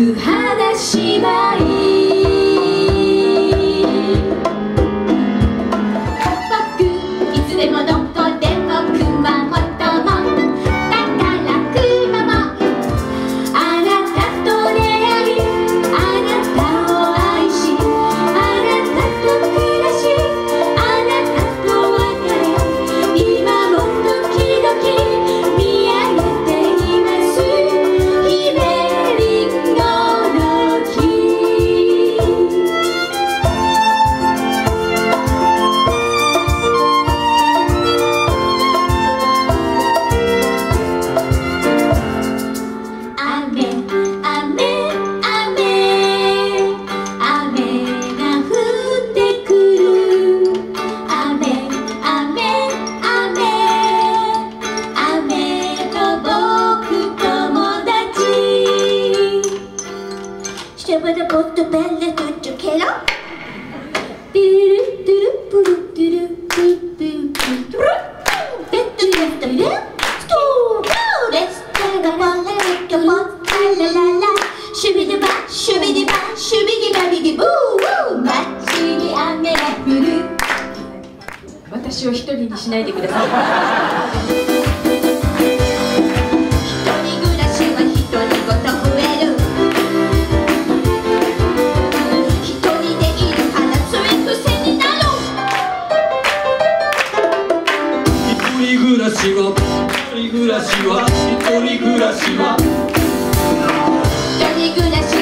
く花しまいばらぼっとばらどっとケロドゥルドゥルプルドゥルプルプルプルプルベッドゥルドゥルストーブレステがパレットボッタラララシュビデバシュビデバシュビデバビデブーウーマッチに雨が降る私を一人にしないでください暮らしは一人暮らしは。一人暮らしは一人暮らしは。